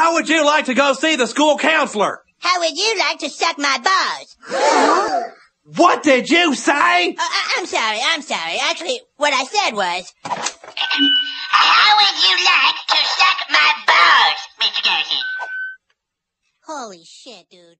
How would you like to go see the school counselor? How would you like to suck my balls? What did you say? Uh, uh I'm sorry, I'm sorry. Actually, what I said was, How would you like to suck my balls, Mr. Garrison? holy shit, dude.